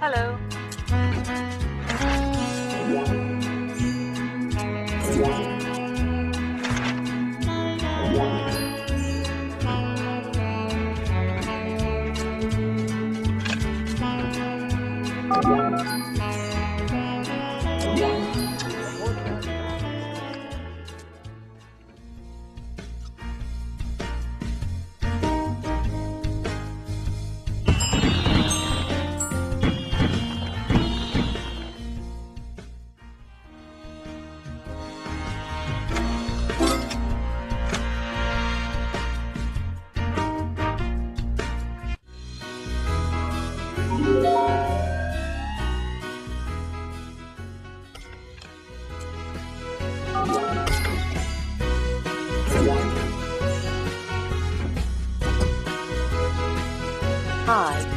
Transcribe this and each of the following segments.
Hello. Hi.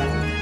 哦。